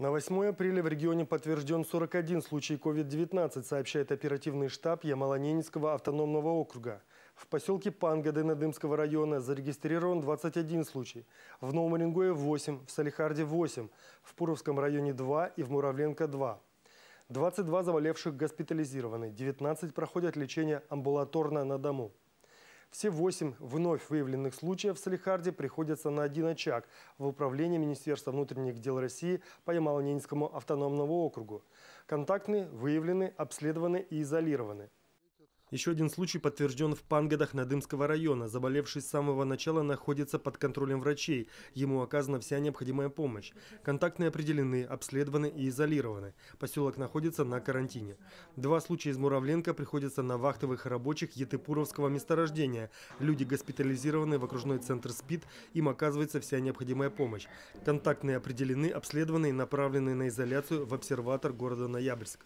На 8 апреля в регионе подтвержден 41 случай COVID-19, сообщает оперативный штаб Ямало-Ненецкого автономного округа. В поселке Пангады Надымского района зарегистрирован 21 случай. В Новом Уренгое 8, в Салихарде 8, в Пуровском районе 2 и в Муравленко 2. 22 заболевших госпитализированы, 19 проходят лечение амбулаторно на дому. Все восемь вновь выявленных случаев в Салихарде приходятся на один очаг в управлении Министерства внутренних дел России по Ямало-Ненецкому автономному округу. Контактные выявлены, обследованы и изолированы. Еще один случай подтвержден в Пангадах Надымского района. Заболевший с самого начала находится под контролем врачей. Ему оказана вся необходимая помощь. Контактные определены, обследованы и изолированы. Поселок находится на карантине. Два случая из Муравленко приходятся на вахтовых рабочих Етыпуровского месторождения. Люди госпитализированы в окружной центр СПИД. Им оказывается вся необходимая помощь. Контактные определены, обследованы и направлены на изоляцию в обсерватор города Ноябрьск.